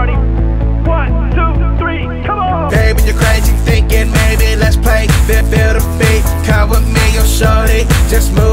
party. One, two, three, come on. Baby, you're crazy thinking maybe let's play. Feel, feel the beat, come with me, your shorty. Just move.